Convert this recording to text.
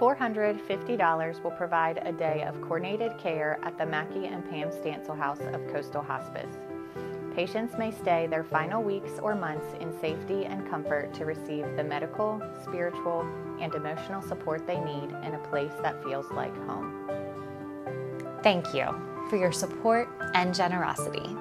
$450 will provide a day of coordinated care at the Mackie and Pam Stansell House of Coastal Hospice. Patients may stay their final weeks or months in safety and comfort to receive the medical, spiritual, and emotional support they need in a place that feels like home. Thank you for your support and generosity.